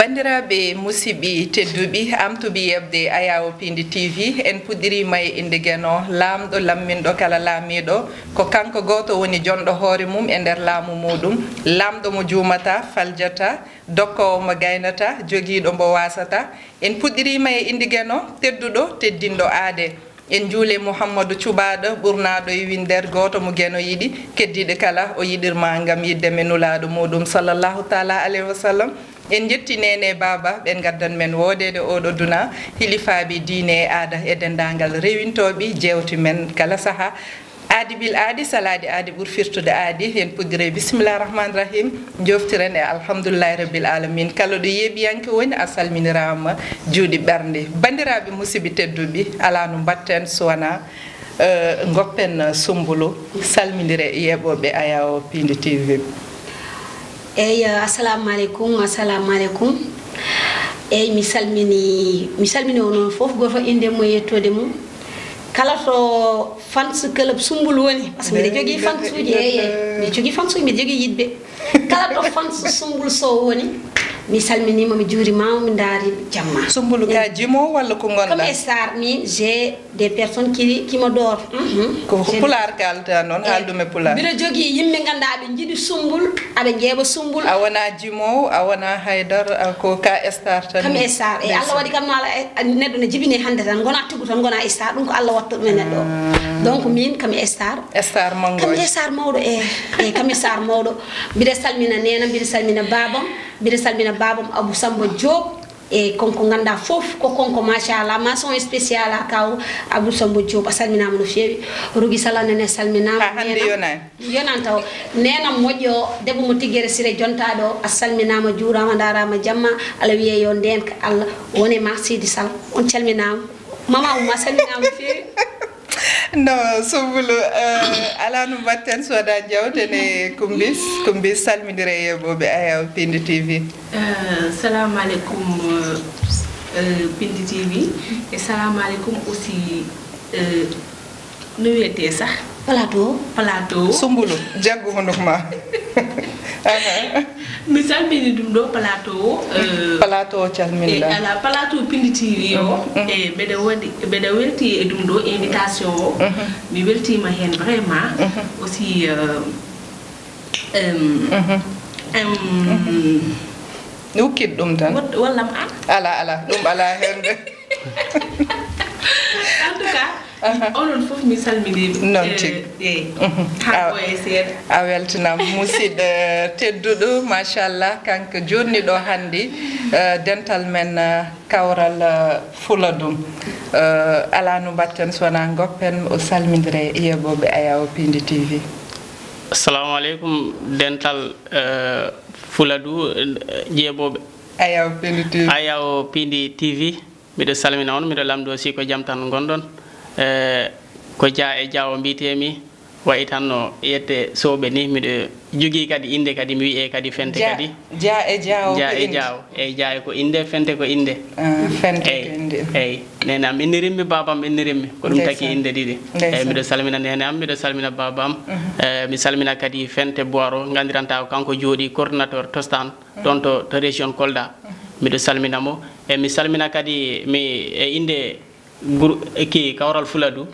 bandiraɓe musidɓe tedduɓi amtuɓe yebde ayawo pindi tv en puɗɗirima e inde gueno laamɗo lamminɗo kala laamiɗo ko kanko goto woni jonɗo hoore mum e nder laamu muɗum. Lamɗo mo juumata faljata dokkowo mo gaynata joguiɗo mbo wasata en puɗɗirima e indi gueno tedduɗo teddinɗo aade. en juule mouhammadou cuɓaɗo ɓurnaɗo e winder goto mo gueno yiiɗi keddiɗo kala o yiɗirma gam yidde men nulaɗo muɗum sallllahu taala alayhi wa sallam. En jetti nene baba ɓen gaddan men wodede oɗo duna hilifaɓe diine e aada e dendagal rewintoɓe jewti men kala saaha aadi ɓil aadi salade aadi ɓuur firtude aadi. Hen puddire bisimillah rahmani rahim joftiren e alhamdoulillahi rabbil alamin kala ɗo yeeɓiyanke woni a salminirama juuɗe ɓernde. Bandiraɓe musidɓe tedduɓe ala no mbatten sowona eh, goppen sumbulu salmidire e yeɓoɓe ayawo pinde tv eyyi assalamu aleykum assalamu aleykum eyyi mi salmini mi salmini o noon foof goto inde mo yettode mum. Kala to fans club sumbul woni par ce que mbiɗa fans uji eyyi mbiɗa fans uji mbiɗa jogui yidɓe kala to fans sumbul sow woni mi salminima mi juurimama mi daari jamma. Sumbulu ka jimo walla ko gonɗa comme star min j'ai des personnes qui qui me dor ko pular kalta noon haaldume pular mbiɗa jogui yimɓe ganduɗa ɓe jiiɗi sumbul aɓe ƴeeɓa sumbul. A wona jimowo a wona ko ka star tan? Kam star e allah waɗi kam no ala neɗɗo ne hande tan gona tan gona star ɗum ko allah watta ɗum e neɗɗo. O donc min kami star. Star mangoji kami star mawɗo e e kam star mawɗo mbiɗa salmina nena mbiɗa salmina babam mbiɗa salmina babam abou samba diob e konko ganduɗa foof ko konko machallah maçon spécial a kaw abou samba diob a salminama no fewi. Rogui sala nene salminama hande yonani yonan taw nena moƴƴo debbo mo tiguere siré jontaɗo a salminama juurama darama jamma. Ala wiye yo ndenka allah. Wone ma sidi sall on calminama. Mama umma salminama no fewi non sumbulu uh, ala no mbatten soda jawtene kumbis kumbis salmidira e ayaw pindi tv uh, salamu aleykum uh, pindi tv e salamu aussi no wiyete sah plateau plateau sumbulu jaggu hunduk ma. Mi salmini ɗum ɗo plateau plateau calminɗa ala plateau pindi tv o e mbeɗa waɗi mbeɗa welti e ɗum ɗo invitation. O mi weltima hen vraiment. Aussi ukkit ɗum tan. wallam an ala ala ɗum ala hende en tout cas onon fof mi salminiɓe noon eh, tigi eyi eh, haoye seeɗa a weltanam musidɗo eh, tedduɗo machallah kanko jonniɗo hanndi dental men kawral fula ɗum ala no mbatten sowona goppen o salmidire yeɓoɓe ayawo pindi tv assalamu aleykum dental fuladou jeeɓoɓe ayaw pindi tv ayaw pindi tv mbiɗo salmina on mbiɗo lamdo si ko jaam tan gonɗon E, ko dia e diawo mbitemi wayi tan no yette sowɓe ni miɗo jogui kadi inde kadi mi wiye kadi fente kadi. dia e diawo dia e diawo eyyi dia ko inde e fente ko innde. Ah, eyyi eyyi nene am innirimmi babam innirimmi ko ɗum taki inde ɗiɗi. eyyi mbiɗo salmina nene am mbiɗo salmina babam mhm. mi salmina kadi fente boiro gandiranta ko kanko jooɗi coordinateur tostan mhm. ɗon to to région kolda. Mhm. Mbiɗo salminamo e mi salmina kadi mi e inde Eh, ki kawral fuladu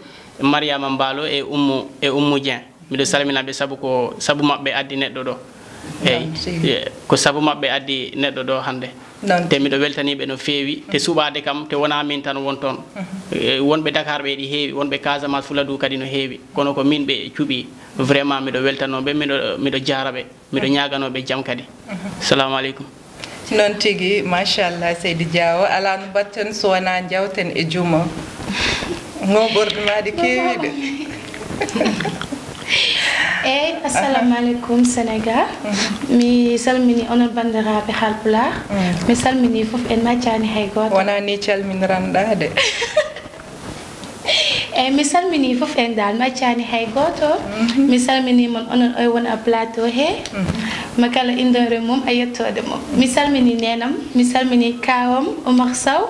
mariama mbaalo e ummu e ummu dien miɗo salminaɓe saabu ko saabu maɓɓe addi neɗɗo ɗo. Eyyi ko saabu maɓɓe addi neɗɗo ɗo hannde. Te miɗo weltaniɓe no feewi. Te suɓade kam te wona min tan won toon eh, wonɓe dakar ɓe ɗi heewi wonɓe casamas fuladu kadi no heewi. Kono ko min ɓe cuuɓi vraiment miɗo weltanoɓe miɗo miɗo jaraɓe miɗo ñaganoɓe jaam kadi. Salamu aleykum. noon tigi machallah seydi diawo. Ala no mbatten so wona jawten e juuma goɓorɗe maɗi keewi de eyyi eh, assalamu aleykum sénégal mhm. mi salmini onon bandiraɓe halpular mhm. mi salmini foof en maccani hay goto. Wona ni calminiranɗa de. Eyyi eh, mi salmini foof en dal majjani hay goto. Mhm. Mi salminimon onon oy wona plateau he. مكالا اندو رموم أي تو دمو مثال مني نينم مثال مني كاوم ومخصو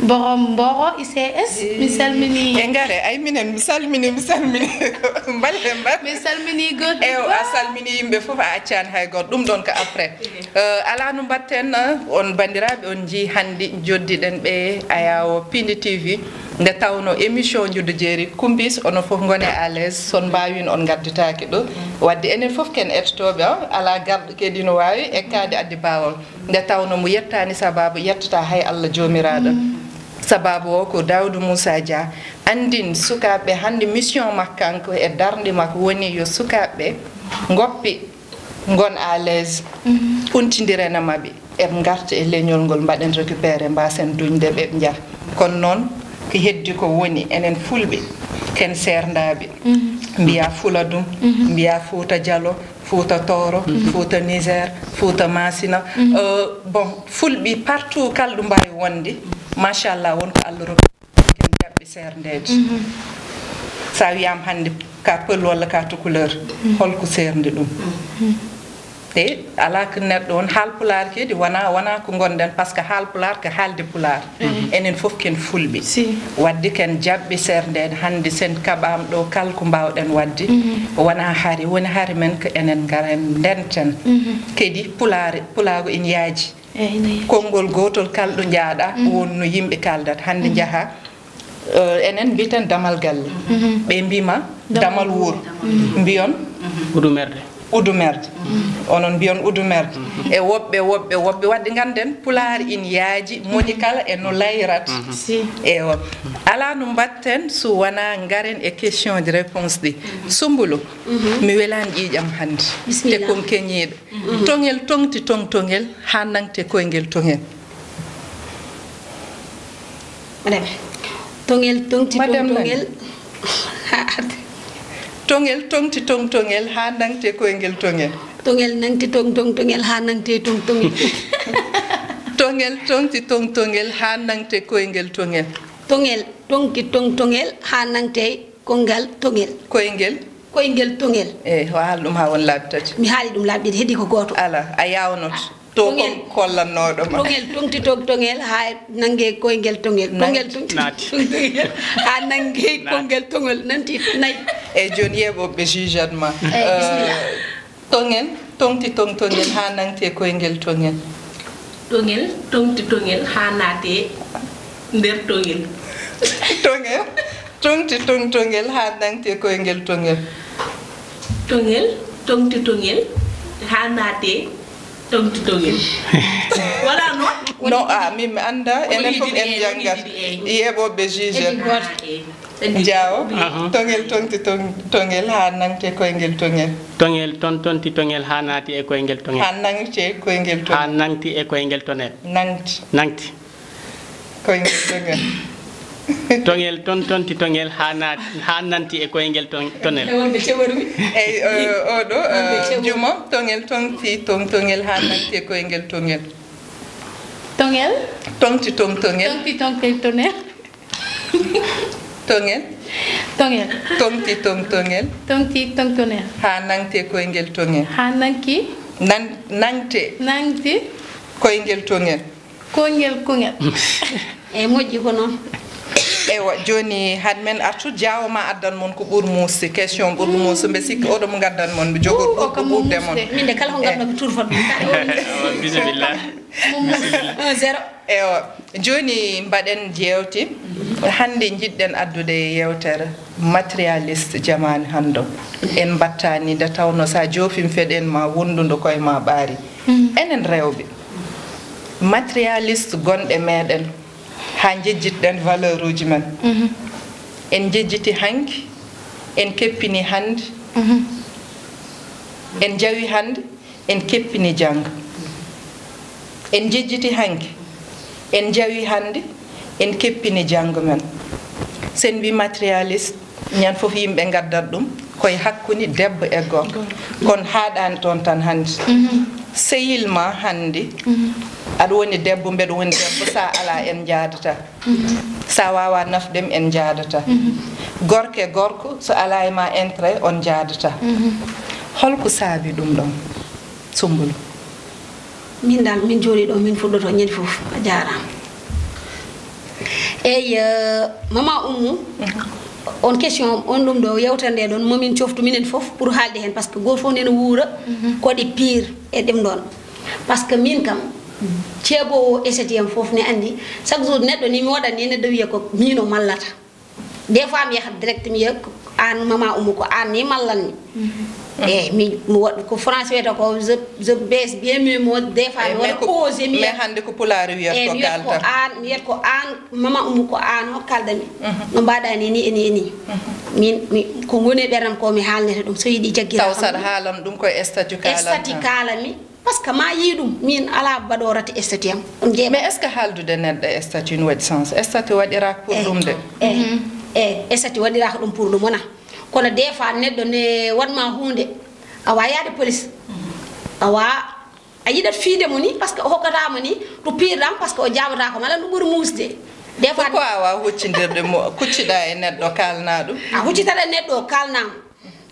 بروم بورو اي سي اس مثال مني إيه، إنغاري. أي مين مثال مني مثال مني. مبال مبا مثال مني غود إيو أصل مني يمبي فوفا اتيان هاي غود دوم دون كا أفري. أه، ألا نو باتن أه، أون بانديرا أون جي هاندي جودي دن بي أياو بيني تي في. nde tawno émission juddu jeeri kumbis onon fof gone à l'aise son mbawino on gadditaki ɗo wadde enen foof ken ettotoɓe o ala garɗo kedi no wawi ekkade addi bawol nde tawno mo yettani sababu yettata hay allah jomiraɗo sababu o ko dawdou moussa dia andin sukaɓe hande mission makko kanko e darde makko woni yo sukaɓe goppi gon à l'aise. Mhm. Untidirena maɓe eɓe garta e leñol ngol mbaɗen récupéré mbasen duñde ɓeɓe jaah kono noon ko heddi ko woni enen fulɓe ken serdaɓe mhm. mbiya fula dum mhm. mbiya fouta dialo fouta toro mhm. fouta misére fouta masina. Euh, bon fulɓi partout kala ɗo mbawi wonde machallah wonko allah rokkiken jaɓɓe serdeji sa wiyama hande ka peul walla ka tucouleur holko serde ɗum. e ala ko neɗɗo on haalpular kedi wona wona ko gonɗen par ce que haalpular ko haalde pular mhm. enen fof ken fulɓe wadde ken jaɓɓe sernden hannde sen kaɓam ɗo kala ko mbawɗen wadde mhm. wona haari woni haari men ko enen garen ndenten. Mhm. Kadi pulare pulago ene yaaji. Konngol gotol kala ɗo jaaɗa wonno yimɓe kaldata hannde jaaha eh, enen mbiten damal galle. Ɓe mbima damal wuuro mbiyon? Ɓuɗumerde udumerde. Onon mbiyon udumerde. Mhm. E woɓɓe woɓɓe woɓɓe. Wadde ganden pulaar in yaaji mhm. moni kala e no layrata mhm. eyo ala no mbatten so wona garen e question de réponse ɗi. Sumbulo mi welani ƴiƴam hannde. Te kon keñiiɗo toŋel toŋti toŋ toŋel ha nangte koyngel toŋel toŋel toŋti toŋ toŋel ha arde tongel tongti tong tongel ha nangte koyngel tongel. Tongel nangti tong tong tongel ha nangte tong tongel. Tongel tongti tong tongel ha nangte koyngel tongel. Tongel tongti tong tongel ha nangte kongal tongel. Koyngel koyngel tongel. Eyi o haali ɗum ha won laabi tati mi haali ɗum laabi ɗiɗi heddi ko goto. Ala a yawnoto to kom kollannoɗoma tongel tongti tong tongel ha nangge koyngel tongel tongel tongel ha nangge koyngel tongel nanti nayyi eyyi joni yeɓoɓe jugement tongel tongti tong tongel ha nangte koyngel tongel tongel tongti tongel ha naate nder tongel tongel tongti tong tongel ha nangte koyngel tongel tongel tongti tongel ha naate tongel wala noon non a min mi anda enen fof en janggat yeɓoɓe jugen jawo tongel tongti tongel ha nangte koyngel tongel. Tongel ton tonti tongel ha naati e koyngel tongel. Ha nangte koyngel ha nangti e koyngel tonel nangti. Nangti. Koyngel tongel tongel ton tonti toŋel ha na ha nanti e koyngel tonel. Wonɓe cewarwi eyyi oɗo juma toŋel tonti ton tongel ha nanti e koyngel toŋel toŋel tonti ton toŋel tonti toŋel tonel. Toŋel toŋel tonti ton toŋel tonti ton tonel. Ha nanti e koyngel toŋel ha nanki nan nangte nangte koyngel toŋel koyngel koŋel eyyi moƴƴi ko noon eywa joni hade men artu diawo addan mon ko ɓuur musde question ɓuur musde mbe sikki oɗo mo gaddan mon mbe jogor ɓur ko ɓurde mon. minde kala ko gadnoɓe turfat ɗum bisimillah zéro. Ewa joni mbaɗen jewti hande jiɗɗen addude yewtere matérialiste jamani hanndo en battani nde tawno sa jofim feɗen ma wondude koye ma ɓaari. Mm. Enen rewɓe matérialiste gonɗe meɗen ha jejjitɗen valeur uji men mhm. en jejjiti hanki en keppini hande mhm. en jawi hande en keppini janggo en jejjiti hanki en jawi hande en keppini janggo men sen mbi matérialiste ñan fof yimɓe gaddat ɗum koye hakkude debbo e gorko kono haaɗani toon tan hannde. Mhm. Sehil ma hannde. Aɗa woni debbo mbeɗa woni debbo sa ala en jaadata. Sa wawa nafdem en jaadata. Gorke gorko so ala e ma intérêt on jaadata. Holko saabi ɗum ɗon sumbulu. Min dal min jooɗi ɗo min fuɗɗoto ñande fof a jarama eyi mama ummu on question on ɗum ɗo yewtere nde ɗon momin coftu minen foof pour haalde hen par ce que goto fof nene wuura koɗi pire e ɗum ɗon par ce que min kam ceebowo eseti en fof ne anndi. Chaque jour neɗɗo ni mi waɗat ni neɗɗo wiya ko miino mallata. Des fois mi yahat direct mi yiya an mama umu ko an ni mallanmi mm-hmm. eyyi mi waɗ ko france wiyata ko je baisse bien mieux mo des fois mi waɗa posé mi mais hannde ko pulaar wiyatko mi wiyat ko an mi wiyata ko an mama umu ko an hokkaldami mm-hmm. no mbaɗa ni ni eni eni mm-hmm. min ko goni ɓeram ko mi haalnete ɗum so yiiɗi jaggira taw saɗa haalam ɗum koye statu kalami statu kalami par ce que ma yii ɗum min ala baɗorata stati am. Ɗum jeeɓa mais est ce que haaldude neɗɗo e statut ne waɗi sens? Statut waɗiraka pour ɗum de? Eyyi eyyi stati waɗiraka ɗum pour ɗum wona. Kono des fois neɗɗo ne waɗma hunde awa yaade police. Awa a yiɗat fiide mo ni par ce que o hokkatama ni to pirɗam par ce que o jaɓata ko mala ɗum ɓuuri musde des fois pourquoi a wawa huccidirde mo kucciɗa e neɗɗo kalna ɗum? a huccitata neɗɗo o kalnama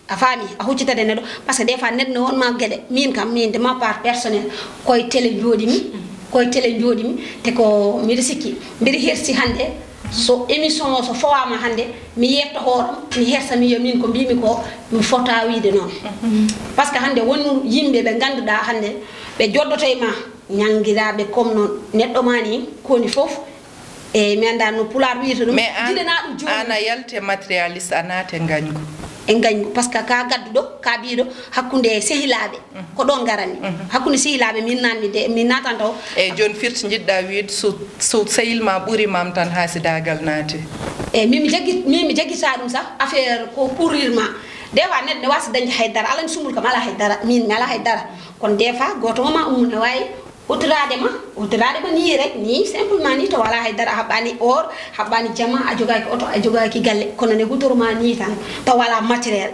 a faami a huccitade neɗɗo par ce que des fois neɗɗo ne wonma gueɗe min kam min de ma part personnel koye télé jooɗimi koye télé jooɗimi te ko mbiɗa sikki. Mbiɗa hersi hannde so émission o so fowama hannde mi yetto hooram mi hersa mi wiya min ko mbimi ko mi fota wiide noon. Par ce que hannde won yimɓe ɓe ngannduɗa hannde ɓe joddoto e ma ñangguiraɓe comme noon. Neɗɗo ma ni koni foof e mi anda no pulaar wiyata ɗum. Mais an jiɗana ɗum joni an a yalte matérialiste a naate gañgu e gañgu par ce que ka gadduɗo ka biɗo hakkude sehilaɓe ko ɗon garani. Hakkude sehilaɓe min nanmi de min natan taw. Eyyi joni firti jiɗɗa wiide so so sehil ma ɓuurimam tan haasidagal naati. Eyyi mi jaggi min mi jaggita ɗum sah affaire ko pourrirma des fois neɗɗo ne wasa dañde haydara alani sumul kam ala haydara min mi ala haydara. Kono des fois goto moma ummu ne wawi hutorade ma hutorade ma ni rek ni simplement ni to wala haydara haɓɓani or haɓɓani jama a jogaki oto a jogaki galle. Kono ne hutorma ni tan to wala matériel.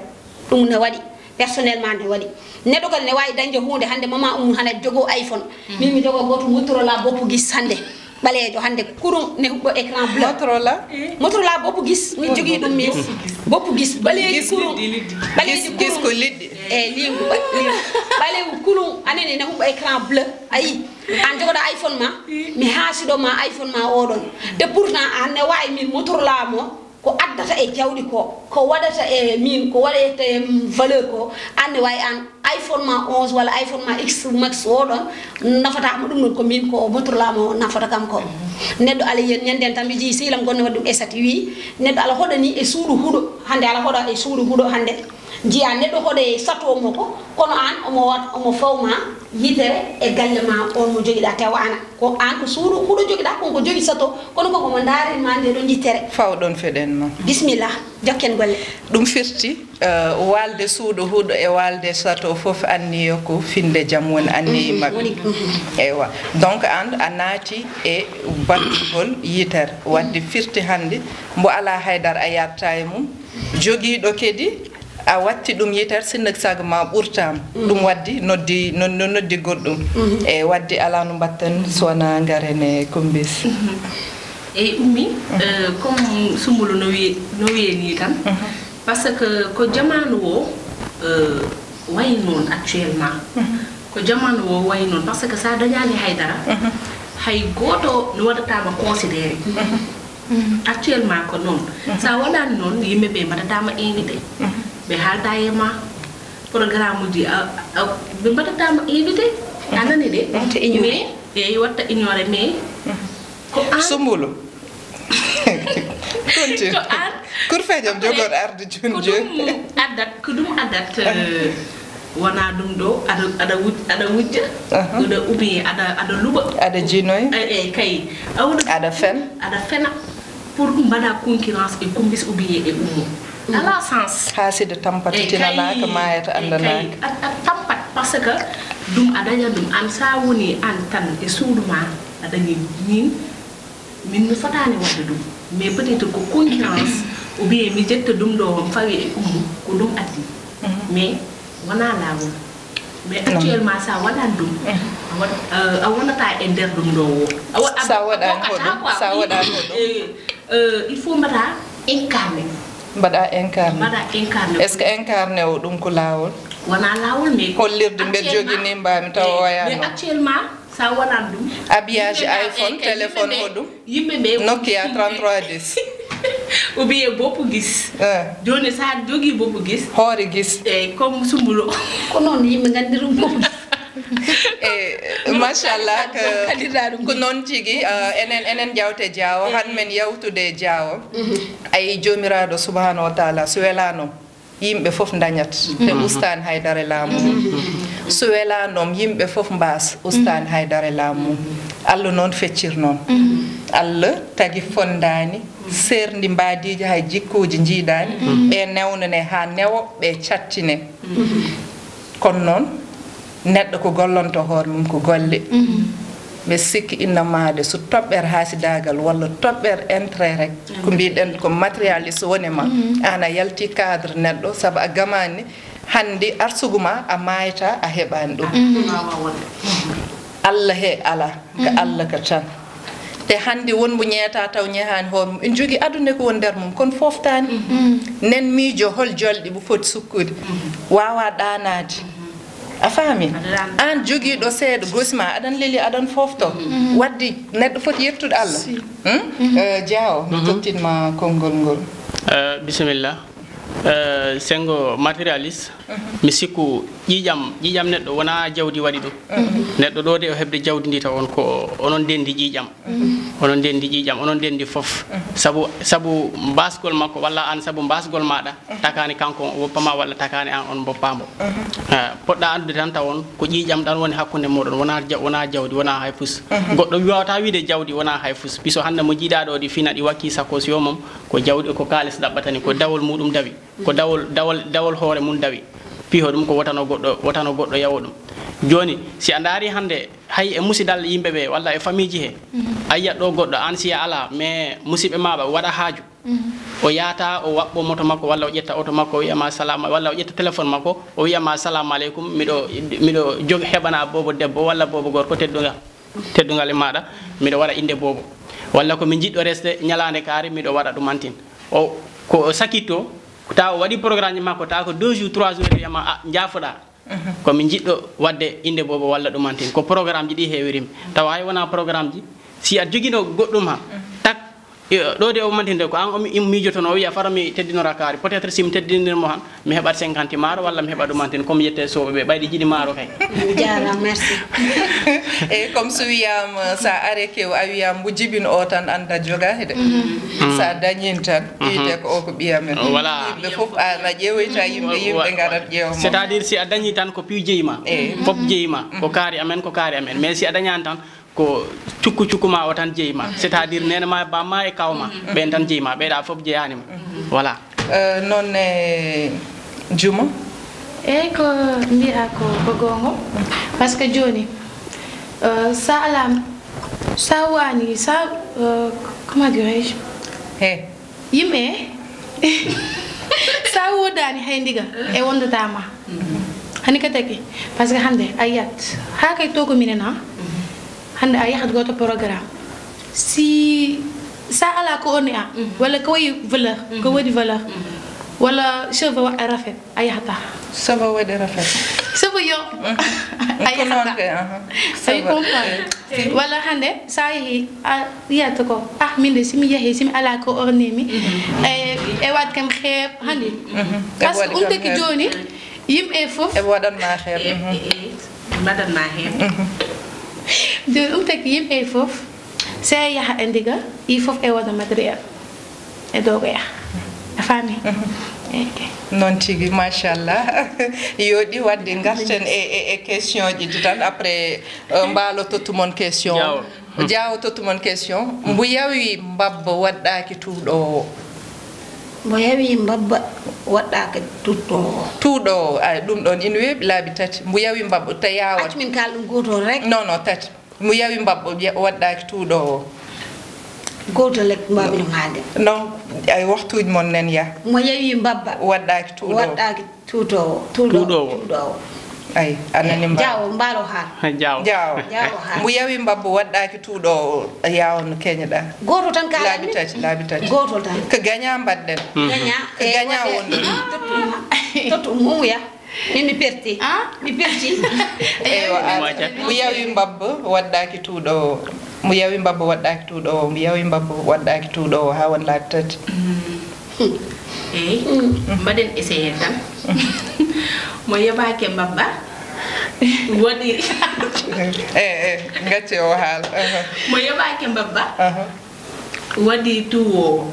Ɗum ne waɗi personnellement ne waɗi. Neɗɗo kadi ne wawi dañde hunde hande mama ummu hande jogo iphone. Min mi jogo goto motorola boppu gis hande ɓaleejo hande kurum ne huɓɓo écran bleu motorola. Motorola boppu guis min jogui ɗum min boppu guis ɓaleeji kurum ɓaleeji guis ko liɗɗi eyyi lingu ɓalewu kulum anene ne huɓɓa écran bleu. Ayi an jogoɗa iphone ma. Mi haasiɗoma iphone ma oɗon te pourtant an ne wawi min motorola mo. Ko addata e jawdi ko ko waɗata e min ko waɗata e valeur ko an way an iphone ma 11 walla iphone ma x max oɗon nafatama ɗum ɗon ko min ko motorola mo nafata kam ko. Neɗɗo ala yen ñanden tan, mi jii sihilam gonno waɗi ɗum e sati wi neɗɗo ala hoɗani e suudu huuɗo hande ala hoɗa e suudu huuɗo hande jiya neɗɗo hoɗe e sato mo ko kono an omo wat omo fawma yitere e galle ma on mo joguiɗa tawa ana. Ko an ko suuɗo huɗo joguiɗa konko jogui sato kono kokomo darinma nde ɗo yittere fawɗon feɗen noon bisimilla jokken golle. Ɗum firti uh, walde suuɗo huɗo e walde sato foof anniyo ko finde jaam woni anniyi mhm, mabɓe. Mhm. eywa. Donc an a naati e battugol yitere. Wadde firti hannde mbo ala haydara a yatta e mum joguiɗo kadi a watti ɗum yitere sinno sago ma ɓurtama mm. ɗum waddi noddi no noddi goɗɗum mm-hmm. e waddi ala no mbatten sowona garene combis mm-hmm. eyyi ummi mm-hmm. euh, comme sumbulu no wi no wiye ni tan par ce que euh, ko jamanu o wayi noon actuellement. Ko jamanu o wayi noon par ce que sa dañani haydara. Hay goto no waɗatama considéré. Actuellement ko noon. Sa waɗani noon yimɓeɓe mbaɗatama invité ɓe haalda e ma programme uji ɓe mbaɗatama invité. A nani ignoré. mais eyyi watta ignoré mais. Ko an sumbulu. Continue. To an- kurfejam jogoɗo arde ko joni joni addat ko ɗum addat wona ɗum ɗo aɗa aɗa aɗa wujja Uh-huh. oɗa ou bien aɗa aɗa luɓa aɗa jinoy eyyi kay awɗa aɗa fen. Aɗa fena. Pour mbaɗa concurrence e kumbis ou bien e ummo ala sens haaside tampata tinanaka mayata andanaka a tampat par ce que ɗum a daña ɗum an sa woni an tan e suudu ma a dañi min min mi fotani wadde ɗum mais peut être ko concurrence ou bien mi jetta ɗum ɗo fawi e ummu ko ɗum addi mais wona lawol mais actuellement sa waɗani ɗum a a wonata e nder ɗum ɗo o a Sa waɗani hoɗum, sa waɗani hoɗum. Eh, il faut mbata incarné mbaɗa incarné. Mbaɗa incarné. Est ce que incarné o ɗum ko laawol wona lawol mais hollirde mbeɗa jogini mbami taw o mais actuellement sa wonani ɗum. Habillage iphone eh, eh, téléphone yimɓe ɓe- hoɗum yimɓe ɓe nokia 3310 ou bien boppu guis Eh, joni sa jogui boppu guis hoore gis. Eyyi comme sumbulo. Ko noon yimɓe gandirum fof e machallah kalirɗa ɗum. ko noon tigui eh, enen enen jawte jaawo mm-hmm. han men yawtude jaawo. Mm-hmm. Ayi jomiraɗo subahanahu wa taala so welano yimɓe fof dañat. Ɓe mm-hmm. ustani haydara laamu. Mum so welanom yimɓe fof mbasa ustani haydara laamu. Mum allah noon feccir noon allah tagi fondani serndi mbadiji hay jikkuji jiiɗani ɓe newnane ha newo ɓe cattine. Kono noon neɗɗo ko gollonto hoore mum ko golle. Mhm. Mbi sikki inna maade so toɓɓere haasidagal walla toɓɓere intérêt rek ko mbiɗen ko matérialiste woni ma mhm. an a yalti cadre neɗɗo saabu a gamani hannde arsugu ma a mayta a heɓani ɗum. Mhm. Allah he ala ko allah ka tan te hannde wonmo ñeeta taw ñehaani hoore mum en jogii aduna ko woni ndeer mum kono fooftaani. Nen miijo hol jolɗi mo foti sukkude. Waawa ɗanaade a faami. An jogiiɗo seeɗa goosima aɗan leli aɗan fofto mhm. wadde neɗɗo foti yettude allah. Hmm? Mhm. Eh, Dia o mi mhm. tottinma konngol ngol. Eh, bisimilla. Eh, sengo matérialiste. Mi sikku ƴiƴam ƴiƴam neɗɗo wona jawdi waɗi ɗum neɗɗo ɗo de o heɓde jawdi ndi taw on ko onon ndendi ƴiƴam. Onon ndendi ƴiƴam onon ndendi fof. Sabu sabu mbasgol makko walla an sabu mbasgol maɗa takani kanko woppama walla takani an on boppamo poɗɗa andude tan taw on ko ƴiƴam ɗan woni hakkunde moɗon wona wona jawdi wona hay fus goɗɗo wawata wiide jawdi wona hay fus biso hande mo jiiɗa ɗo ɗi fina ɗi wakki sakos yo mum ko jawdi ko kalis ɗaɓɓatani ko dawol muɗum dawi ko dawol dawol dawol hoore mum dawi piiho ɗum ko wotano goɗɗo wotano goɗɗo yawo ɗum. Joni si a daari hannde hay e musidal yimɓe ɓe walla e famille ji he mhm. a yiyat ɗo goɗɗo an siya ala mais musidɓe maɓa waɗa haaju. Mhm. O yaata o waɓɓo moto makko walla o ƴetta auto makko o wiyama salama walla o ƴetta téléphone makko o wiyama salamu aleykum miɗo miɗo jog heɓana bobo debbo walla bobo gorko teddugal teddugal e maɗa miɗo waɗa inde bobo walla komi jiɗɗo resde ñalande kaari miɗo waɗa ɗumantin o ko o sakitto taw waɗi programme ji makko taw ko 2 jours 3 jours wiyama a jaafoɗa komi jiɗɗo wadde inde bobo walla ɗumanten ko programme ji ɗi heewirimi. Taw hay wona programme ji. Si a joguino goɗɗum ha Yo, ɗo de o mantinde ko an o mi- miijotono o wiya fara mi teddinora kaari. Peut être simi teddinirmo han mi heɓat 50 maaro walla mi heɓa ɗumantine comme yette soɓeɓe ɓayɗi jiɗi maaro kay. Jarama merci. Eyyi comme so wiyama sa are kew a wiyama mbo jibin o tan anda joga hede. Sa dañin tan ɓiyde ko o ko ɓiyamen Voilà. yimɓe foof an a ƴeewoyta yimɓe yimɓe garat ƴeewa c' est à dire si a dañi tan ko piw jeyima fop fof jeyima ko kaari amen ko kaari amen. Mais si a dañani tan ko cukku cukkuma o tan jeyima c' est à dire nenema bamma e kawma ɓen tan jeyima ɓeeɗa fof jeyanima voilà. Euh, noon e juma? Eyyi ko mbiya ko ko gongo? Par ce que joni euh, sa ala sa wani sa euh, comment dirais je he. Yimɓe sa wodani hay ndiga e wondotama hani ka taki? Par ce que hande a yiyat. Ha kay to ko minen ha handa ayah had goto program si سألا كوني ولا كوي فلا كوي فلا ولا شوف رافد أي حتى سبا ود رافد سبا يو أي حتى أي كومبان ولا هنده سايه يا تكو. أح من دسم يه سم ألا كوني مي. أواد كم خير هندي كاس أنت كجوني يم إفوف أوادن ما خير مدن ما خيب. Du tek yim e fof. se ja en diga. Fof e wona materiaal. E dogo ja. Afami. noon tigi machallah yoɗi wadde garten e question. Ji ɗi tan après euh, mbaalototu mon question. Jawo ah, totu mon question. Mbo yawi mbabba waɗɗaki tuuɗo o mo yawi mbabba waɗɗaka tuɗɗo o tuuɗo ah, ɗum ɗon ina weeɓi laabi tati. Mbo yawi mbabba ta yawat min ɗum goto rek. Non non tati mo yawi mbabɓo waɗɗaki tuuɗowo goto lek mbabino hande non ay waktuji mon nen ya. Mo yewi mbabba waɗɗaki tuuɗo waɗɗaki tuutowo tuuɗowo tuuɗowo ayi anani jawo mbalo ha. Jawo jawo mbo yawi mbabbo waɗɗaki tuuɗo yawon keñoɗa goto tan ka laabi tati laabi tati goto tan. Ko gaña mbaɗɗen mm-hmm. gaña ko gaña wonɗon tottu min mi perti mi perti ewa mo yawi mbabba waɗɗaki tuuɗowo o mo yawi mbabba waɗɗaki tuuɗo o mo yawi mbabba waɗɗaki tuuɗo o ha won laabi tati eyi mbaɗen essayé tan mo yeɓake mbabba waɗi e e gacce o haal mo yeɓake mbabba Aha, waɗi tuwo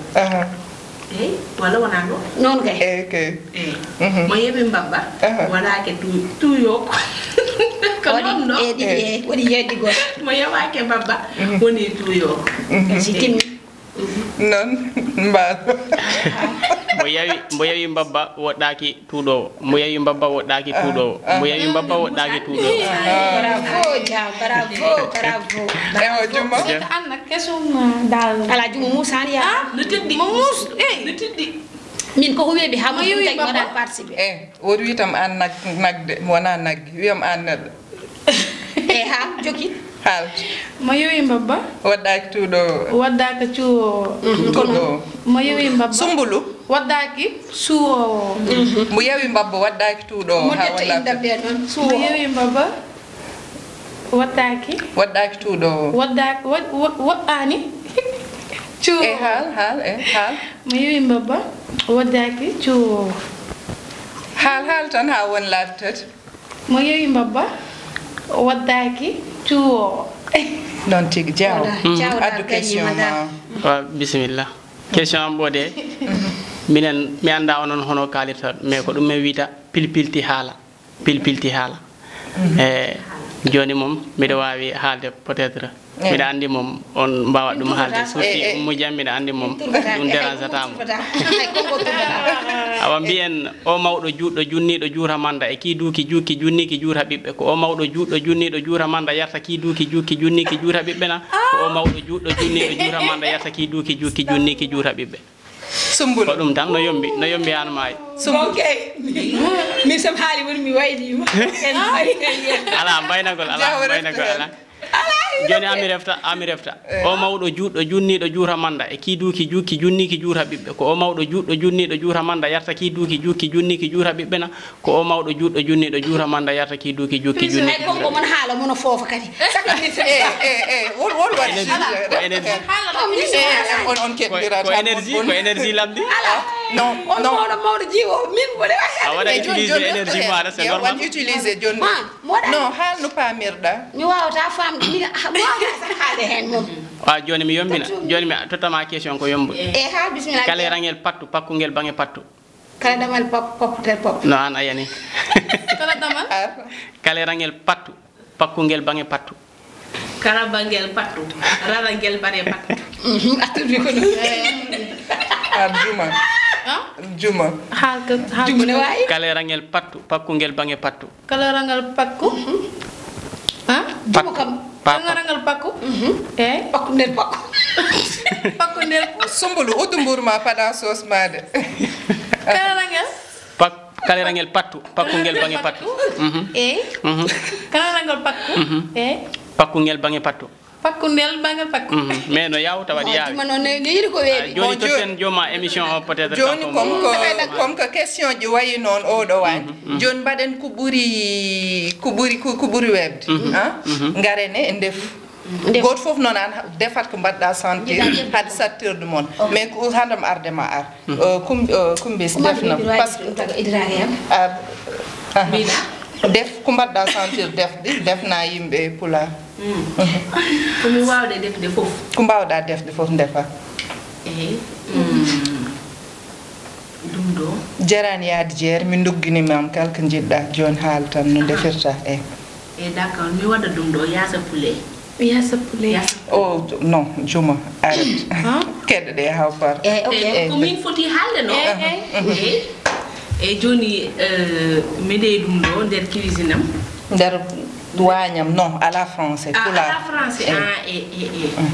eh wala wanango non kay eh kay eh mo yebi mbamba wala ke tu tu yok wadi no wadi yedi go mo yewa ke baba, woni tu yok sitim non, mbaalo mo yawi mo yawi mbabba woɗɗaki tuuɗowo mo yawi mbabba woɗɗaki tuuɗowo mo yawi mbabba woɗɗaki tuuɗowo ewo eh, jumma anna kesum uh, dal. Ala jumma musani ya. Ah, no teddi. Mo mus e no teddi. Min ko wiyeɓe hamo tawi waɗa participé e eh, woto wiitam an nag nagde wona nagge wiyam an Eh, e ha jogui haal mo yewi mbabba waɗɗaki tuuɗo waddaka cuwowo tuuɗo mo yewi mbabba sumbulu. Waddaki suwowo mo yawi mbabba waɗɗaki tuuɗo mo indam tati ɗe noon mo yewi mbabba waddaki waɗɗaki tuuɗo o waddaki woɗɗani cuwowo e haal haal e haal mo yewi mbabba waddaki cuwowo haal haal tan ha won laabi tati mo yewi mbabba waddaki tour noon tigi diaw addu question ma. Bisimilla. Question am ɓo de mm-hmm. minen mi annda onon hono kaalirta mais ko ɗum min wiyta pilpilti haala pilpilti haala. E jooni moom mbiɗa waawi haalde peut être mbiɗa anndi moom on mbawat ɗum haalde so eh. surtout ummudiam mbiɗa andi moom ɗum dérangeatamo awa mbiyen o mawɗo juuɗɗo junniɗo juura manda e ki duuki jukki junniki juura ɓiɓɓe ko o mawɗo juuɗɗo junniɗo juura manda yarta ki duuki jukki junniki juura ɓiɓɓe na. Ko o mawɗo juuɗɗo junniɗo juura manda yarta ki duuki jukki junniki juura ɓiɓɓe ko sumbulu. Ɗum tan no yombi no yombi an maayi sumbul ok. Min sam haali woni mi hen ala mbaynagol ala mbaynagol ala joni ami refta ami refta. O mawɗo juuɗɗo junniɗo juura manda. E ki duuki junni ki juura ɓiɓɓe. Ko o mawɗo juuɗɗo junniɗo juura manda. Yarta ki duuki junni ki juura ɓiɓɓe na. Ko o mawɗo juuɗɗo junniɗo juura manda. Yarta ki duuki jukki junniki hay konko mon haala mono foofa kadi. E e e won won waɗi ko énergie. ko énergie lamdi? Non on non mawɗo mawɗo jiwo min boɗe a waɗa Eh, utilisé énergie maɗa c'est normal utilisé joni non haal no pamirɗa mi wawata famde mi mi wawata tan haalde hen moom wa joni mi yombina joni mi tottama question ko yombu e ha bisimilla kala rangel pattu pakkungel bange pattu kala damal pop poptel pop no an ayani kala damal? Kala rangel pattu pakkungel bange pattu kala bangel pattu rara ngel bare pattu attude ko ɗum ar juma ah juma. Ne wawi kala rangel pattu pakkungel bange pattu kala rangal pakku? Ah jumo kam papa nga rangal bakku. Mm-hmm. eh bakku ndel bakku. bakku ndel. sombolu o dumburma pada sosmade. pattu ngel bange pattu. Mm-hmm. eh. Mm-hmm. kala eh? ngel bange pattu. Pakku ndel bangal pakku Mhm. mais no yawta waɗi yaawi. juma noon ne yiɗi ko weeɓi joni Bon, jo- totten joma émission o peut être joni kanko comme que comme que question ji wayi noon oɗo wani joni mbaɗen ko ɓuuri ko ɓuuri ko ɓuuri webde. Han garene e ndefu. Goto foof noon an defat ko mbaɗɗa sentir haade sattirde moon mais ko handam ardema ar. Euh, kum euh, kumbis defna parce que ar mbiɗa? Def ko mbaɗɗa sentir defde defna yimɓe pulaar ku mu waaw de def de foofu ku mbaaw daa def de foofu ndefa ɗum ɗo jarani yaade jeere min dogginimam kalko jiɗɗa joni haala tan no defirta eyi eyi d' accord mi dumdo ya ɗo yasa poulet yasa poulet o non ko min foti halde no? Eyi eh. eh. eh. eh joni miɗey ɗum ɗo nder cuisine am nder duwañam non à la france ah, la à la france eh. ah eh eh eh.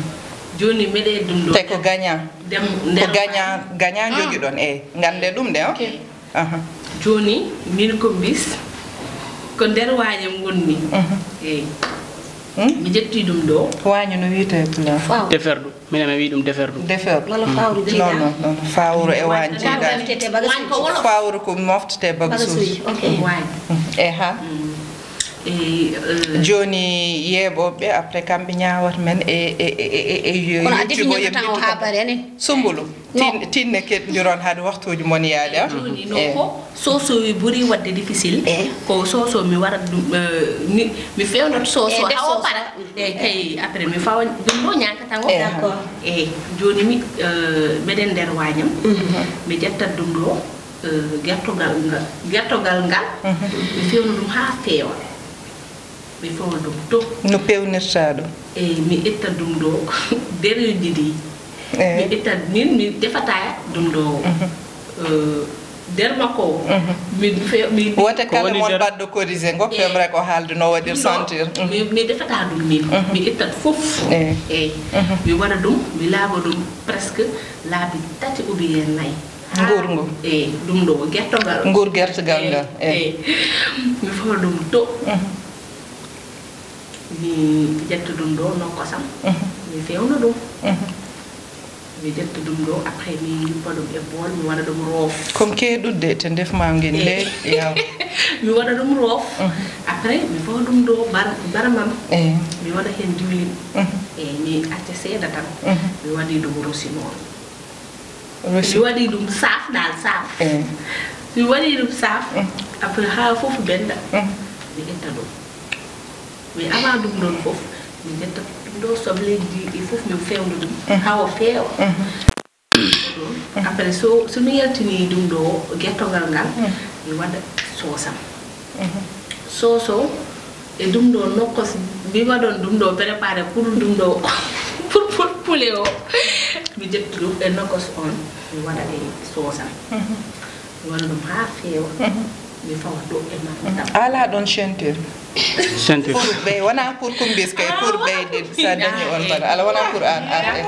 Joni mede dum do te ko gagnant. Dem ko gagnant gagnant ah. jogi don eh. Ngande dum de oh. okay. aha uh -huh. joni min ko bis ko nder wañam wonni uh -huh. eh hmm? mi jetti dum do wañu no wiite plan deferdu. Minen mi wi dum deferdu. Deferdu. Wala hmm. fawru mm. non non non fawru e wañu jida fawru ko moftete bagasuji okay wañu e ha? Mm. E, e. joni yeɓoɓe après kamɓe ñawata men e, eono habare ne sumbulu tinne keɗodiron haade waktuji mon yaade joni no ko sosowi ɓuuri wadde difficile ko soso mi warat ɗum mi fewnoto soso hawo para. Eyi kay après mi fawa ɗum Eh, ñankatango d'accord eyi joni mi mbeɗen nder wañam mi ƴettat ɗum ɗo gertogal ngal gertogal ngal. Mi fewno ɗum ha feewa. mi fewa ɗum to no pewnirta ɗum eyyi mi itta ɗum ɗo dereji ɗi mi e itta min mi defata ɗum ɗo euh, nder makko o mi Ko kala nder- baɗɗo corrigé goppemre ko haalde no waɗir sentir mi defata ɗum min mi ittat fof Eyi. mi waɗa ɗum mi laaɓa ɗum presque laabi tati ou bien nayyi Nguur ngu. eyyi ɗum ɗo gertogal Nguur gertogal ngal, eyyi. eyyi mi fawa ɗum to mi ƴetta ɗum ɗo nokkosam mi fewna ɗum mi ƴetta ɗum ɗo après mi juppa ɗum e bool mi waɗa ɗum roof. Comme keeɗudde te ndefma ngel ley yaw mi waɗa ɗum roof. Après mi fawa ɗum ɗo bar baramam. Eyi mi waɗa hen diwlin. Eyyi mi acca seeɗa tan mi waɗi ɗum rosi noon mi waɗi ɗum saaf dal saaf. Eyi mi waɗi ɗum saaf. Après ha fof benda mi ɗum mais avant ɗum ɗon fof mi ƴetta ɗum ɗo sobleji ɗi fof mi fewna ɗum hawa feewa ɗum après so somi yaltini ɗum ɗo guertogal ngal mi waɗa soosam. Soso e ɗum ɗo nokkos mi waɗon ɗum ɗo préparé pour ɗum ɗo pour pour poulet o mi ƴetta ɗum e nokkos on mi waɗa e soosam. Mi waɗa ɗum ha feewa ɗo e ala ɗon ceinture. Ceinture. Pour ɓey wona pour kumbis kay pour ɓeyde sa dañi on mbaɗa ala wona pour an ar e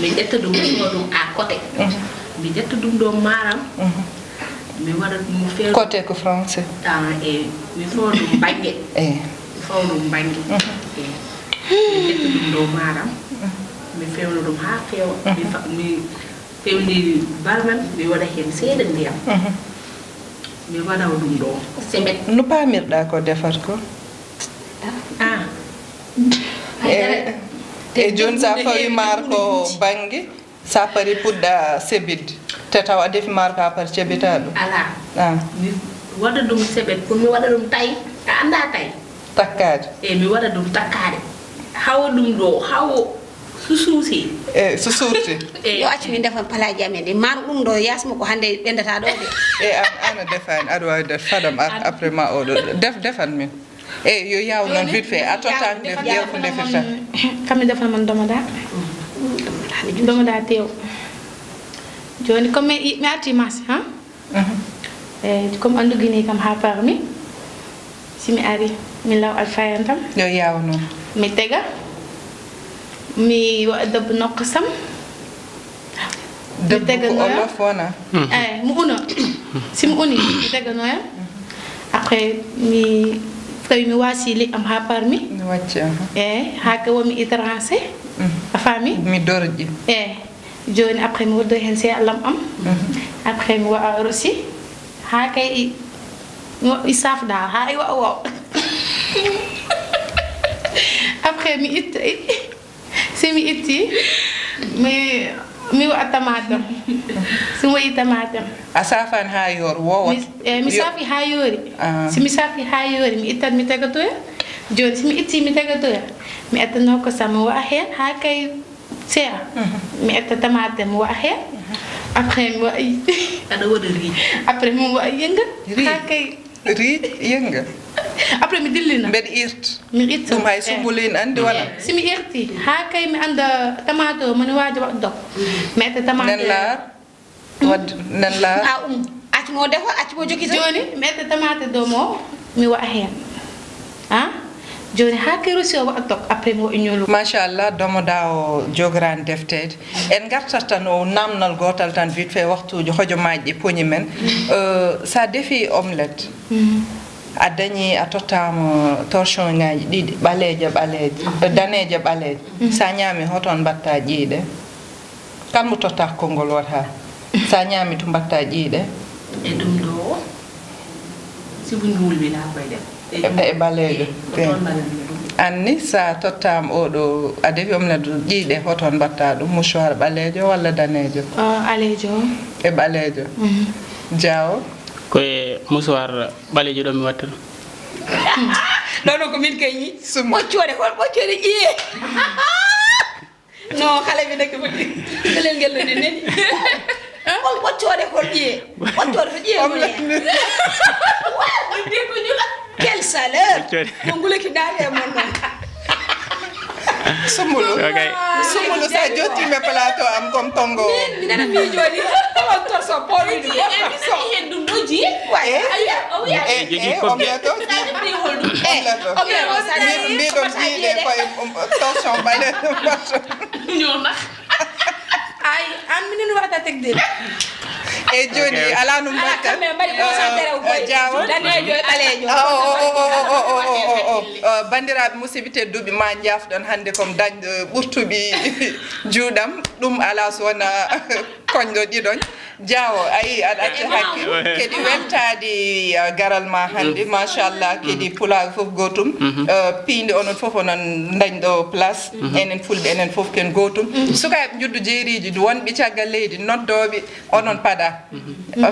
mi ƴetta ɗum mi ɗum à côté. Mi ƴetta ɗum ɗo maram mi waɗa ɗum feewa côté ko français. Ah, e mi fawa ɗum banggue eyi mi fawa ɗum banggue eyi mi ƴetta ɗum ɗo maram mi fewna ɗum ha feewa mi fa- mi mi waɗa hen seeɗa ndiyam. Mi waɗa ɗum ɗo no pamirɗa ko defat ko. Ah. E joni sa fawi maar ko banggue sa pari puɗɗa sebidde te taw a defi maar ko a ɗum ala. Mi waɗa ɗum seɓet pour mi waɗa ɗum tay a anda tay. Takkade e mi waɗa ɗum takkade hawa ɗum ɗo hawa susuusi e so surti e yo accu min defan palaji amen ɗi maaro ɗum ɗo yasma ko hannde ɓendata ɗo de. E an ana defani aɗa wawi def fadam ar après ma oɗo def defan min e yo yaw noon vite fait a tottak def ƴeew ko defirta kam mi defal man domoda domoda tew joni comme mi arti marché ha? Eyyi comme andugini kam ha parmi simi ari mi law alfayan tam yo yaw noon mi tega mi debbo nokkosam mi debbo tega ko olof wona eyyi mi uno. Simi uni mi tega noya après mi tawi mi wasi liƴƴam ha parmi mi wacci eyyi ha ka womi a faami mi dorƴi eyyi joni après mi woddoy hen se am. Après mi waɗa rosi ha kay i mi safda ha i waɗa waw. Après mi itta semi iti mi mi wa tamata suma yi tamatam asafan hayor wo mi safi hayori simi safi hayori mi itat mi tagato ya, simi itti mi tagato mi etano eh, ko sama wa ahe ha kay sea mi etta mi wa ahe après mi wa ada wada ri après mi wa yenga ha kay ri yenga après mi dillina mbeɗa irta mi itta ɗum hay sumbulin andi wala somi irti ha kay mi anda tomate o mone waji waɗa dog mi etta tomate nen laar wadde nen laar a um accu mo defa accu mo jogui joni mi etta tomate dow mo mi waɗa hen ha joni ha kay rosi o waɗa dog après mi waɗa ñolu machallah domoda o jogorani deftede en gartat tan o namdal gotal tan vite fait waktuji hojomaji ɗi poñi men Euh, sa defi omelette a dañi a tottama torsion ngaji ɗiɗi ɓaleje ɓaleje daneje ɓaleje mm-hmm. sa ñaami hoton mbatta ƴiiɗe. Kan mo totta konngol wata? Sa ñaami to mbatta ƴiiɗe? E ɗum ɗo sibu duulwina koyɗe e, e, e ɓalejo e anni sa tottama oɗo a defi omnedo ƴiiɗe hoton mbatta ɗum mouchoir ɓalejo walla danejo ah, alejo e ɓalejo mm-hmm. jawo? Koye mouchoir ɓaleejo ɗo mi watta. Ɗum ɗoɗo ko min kayi ɓoccode hol ɓoccode ƴiye non kala mi nake foti pelel ngel ɗone neni hol ɓoccode hol ƴiye ɓoccode to ƴiye mone ko ñula quel salaire ko ngulaki daade e mon noon Sombolo. ok. Sa jottimme plateau am comme tongo. nana mi joni tawon torso poli ɗum so hen ɗum ɗo ji mbiɗon jiiɗe koye tension baɗe mbato ñoma ay an minen warata tegdel e joni ala no mbatta jawo danejo bandiraɓe musidɓe tedduɓe ma jafɗon hannde kom dañɗo ɓurtuɓe juuɗam ɗum ala so wona koñɗo ɗiɗon. Diawo ayi aɗa acca hakke. kadi weltade uh, garal ma hannde. Mm. Machallah mm. kadi pulaar fof gotum mm-hmm. uh, piinde onon fof onon dañɗo place. Mm-hmm. Enen fulɓe enen fof ken gotum mm-hmm. sukaɓe juddu jeeriji wonɓe caggal leydi noddoɓe onon paɗa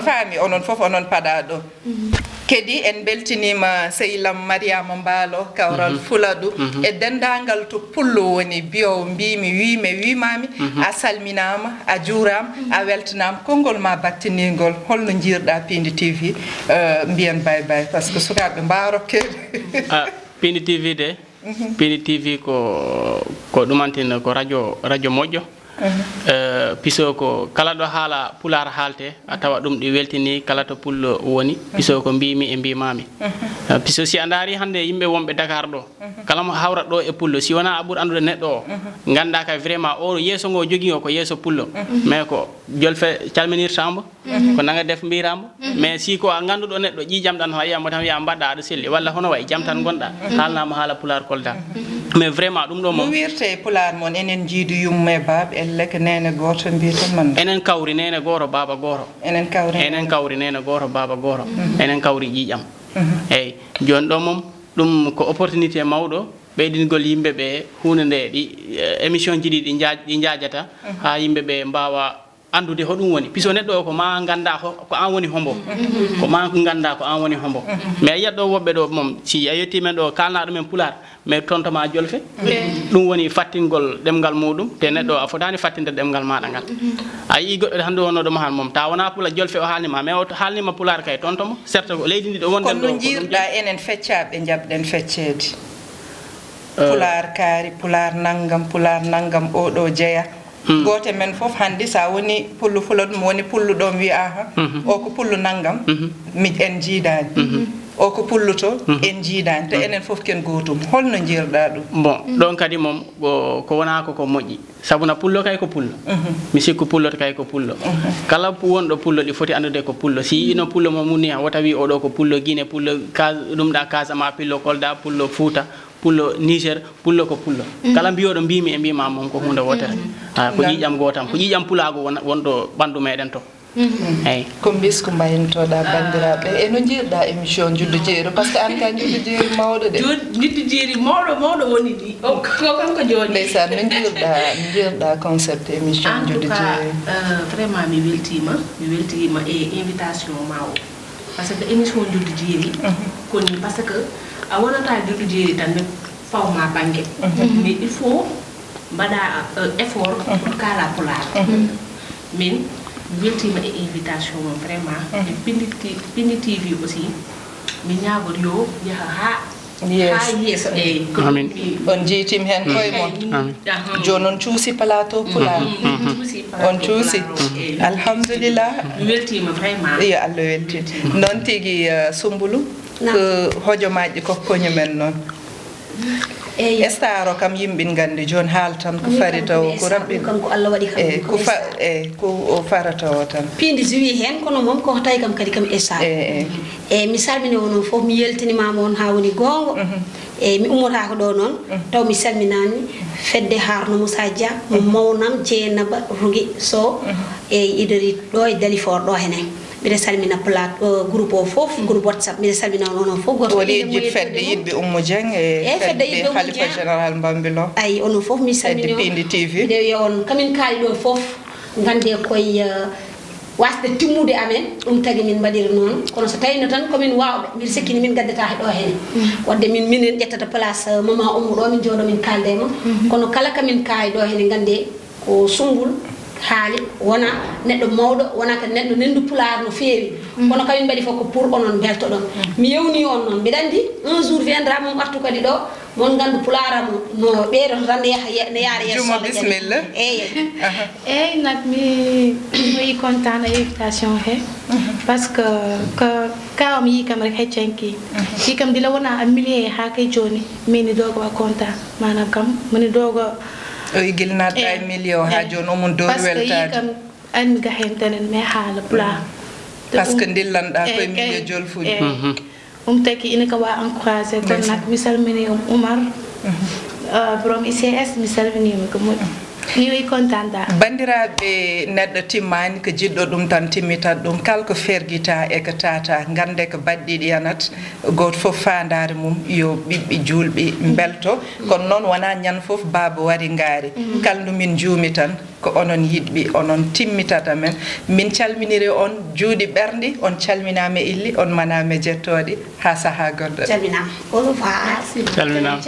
faami onon fof onon paɗa ɗo. Kadi en beltinima sehilam mariama mbaalo kawral mm -hmm. fuladu. Mm -hmm. e dendangal to pullo woni biyowo mbimi wimi wimami. A salminama a juurama a weltanama konngol ma battinigol holno jiirɗa pindi tv mbiyen bay bay par ce que sukaɓe ah pindi tv de? Pindi tv ko ko ɗumantina ko radio radio moƴƴo Eh, piso ko kala ɗo haala pular haalte a tawa ɗum ɗi weltini kala to pullo woni piso ko mbimi e mbimami. Mhm. Eh, piso si a daari hannde yimɓe wonɓe dakar ɗo mhm. kala mo hawrat ɗo e pullo. Si wona a ɓuuri anndude neɗɗo o mhm. ganda ka vraiment o yeeso ngo jogui o ko yeeso pullo. Mais ko jolfe calminirtambo ko naga def mbirambo mais si ko a ganduɗo neɗɗo ƴiƴam ɗan ha yiyamo tan wiya mbaɗɗa aɗa selli walla hono way jaam tan gonɗa haalnama haala pular kolda. mais vraiment ɗum ɗo mo. Wirte e pular moon enen jiidi yumme baaba elle ko nene goto mbiyetonman enen kawri nene goto baaba goto enen kawri enen kawri nene goto baaba goto mhm. enen kawri ƴiƴam mhm. eyyi joni ɗo moom ɗum ko opportunité mawɗo ɓeydingol yimɓe ɓe hunde nde ɗi eh, émission ji ɗi ɗi jaajata mhm. ha yimɓe ɓe mbawa andude hoɗum woni. Puisque neɗɗo o ko ma ganda ko an woni hombo. Ko ma ganda ko an woni hombo. Mais yiyat ɗo woɓɓe ɗo moom si a yettimen ɗo kalna ɗumen pular mais tontoma jolfe. Ɗum woni fattingol ɗemgal muɗum te neɗɗo a fotani fattinde ɗemgal maɗa ngal. A yii goɗɗo hannde wonno ɗum han moom ta wona pula jolfe o haalnima mais o haalnima pular kay tontomo certes ko leydi ndi ɗo wonɗen ɗo no ko ɗum jiirɗa enen feccaɓe jabɗen feccede Euh, pular kaari pular naggam pular naggam oɗo jeeya goto men fof hannde sa woni pullu fulot mo woni pullu ɗon wiya ha. O ko pullu nangam. Mi en jiidani o ko pulluto en jiidani te enen fof ken gotum holno jirɗa ɗum. Bon ɗon kadi moom ko ko wona koko moƴƴi sabuna pullo kay ko pullo. Mi sikku pulloto kay ko pullo. Kala pu- wonɗo pullo ɗi foti andude ko pullo. Si yiino pullo mo munni ha wota wi oɗo ko pullo guine pullo Kas- ɗum ɗa casama pillo kolda pullo fouta pullo niger pullo ko pullo. Kala mbiyoɗo mbimi e mbima moom ko hunde wotere. Ha ko ƴiƴam gotam ko ƴiƴam pulago won- wonɗo ɓandu meɗen to. Eyyi ko bisku mbayintoɗa bandiraɓe. E no jiirɗa émission juddu jeeri par ce que an ka juddu jeeri mawɗo de. Joni niddi jeeri mawɗo mawɗo woni ɗi. O ko jooɗi ndeysan no jiirɗa no jiirɗa concept émission juddu jeeri. euh, vraiment mi weltima mi weltima e invitation ma o. Par ce que émission juddu jeeri koni par ce que a waɗata jogui jeeri tan min fawma banggue mais il faut mbaɗa effort pour kala pulaar min weltima e invitation o vraiment. Mm-hmm. E pindi tv aussi. Mi ñagor yo yaha ha. On jeytim hen koye moon joni on cuusi plateau mm-hmm. pulaar. Mm-hmm. On cuusi eh. alhamdulillah. Weltima vraiment. Yo allah weltin noon tigui uh, somboulo ko hojomaji ko koñumen noon e staro kam yimɓin gandi joni haal tan ko fari taw ko raɓɓi ko allah waɗi kaeyi ko fa eyi ko o farata o tan. Piindi juwi heen kono moom ko tawi kam kadi kam esa eyi eyi e, mi salmini o noon fof mi yeltinimama on ha woni goongo mhm. eyi mi ummotako ɗo noon mhm. taw mi salminani fedde harno moussa dia mo mhm. mawnam jeenaba rogui sow e idori ɗo e dalifor ɗo henen. Mbiɗa salmina plate groupe o foof groupe whatsapp mbiɗa salmina on onon fof goto e fedde yiɗɓe ummo dieng e fedde fedde yiɗɓe Oumou halifa Dieng. général bambilo ayi onon fof mi salmini Pindi TV. nde wiya on kamin kaali ɗo fof gande koye uh, wasde timmude amen. Ɗum tagi min mbaɗiri noon kono so tawino tan komin wawɓe mbiɗa sikkini min gaddata ɗo hene wadde min minen ƴettata place uh, maman ommu ɗo min jooɗo min kalde ma kono kala kamin kaayi ɗo hene gande ko sungul haali wona neɗɗo mawɗo wona ka neɗɗo nenndu pular no feewi. Kono kamin mbaɗi fof ko pour onon belto beltoɗon mi yewni on noon mbiɗa andi un jour viendra mom artu kadi ɗo mon gandu pulara mo no ɓeyɗoto tan ne yaha ye- ne yaara bismillah. eyi eyi nag mi mi contane invitation he. Par ce que ko kawam yi kam rek heccenki. Yi kam dila wona a millier ha kay joni mini dogo wa content manam kam mini dogo o gilnaɗɗa e million ha joni omum dow parce que yi weltade anmi ga hen tenen mais haala pula. Par ce que dillanɗa koye milieu jolfuji um taki ina ka wa encouragé nak mi salmini um oumar borom ics mi salminima ko moƴƴi iwi contanta bandiraɓe neɗɗo timmani ko jiɗɗo ɗum tan timmitat ɗum. Kala ko ferguita e ko tata gande ko baɗɗiɗi yanat goto foof fandare mum yo ɓiɓɓe julɓe belto kono noon wona ñan foof baba wari gaari kaldu min juumi tan ko onon yiɗɓe onon timmitata men min calminiri on juuɗi ɓerdi on calminama illi on manama e jettoɗe ha saaha goɗɗo. Calminama calminama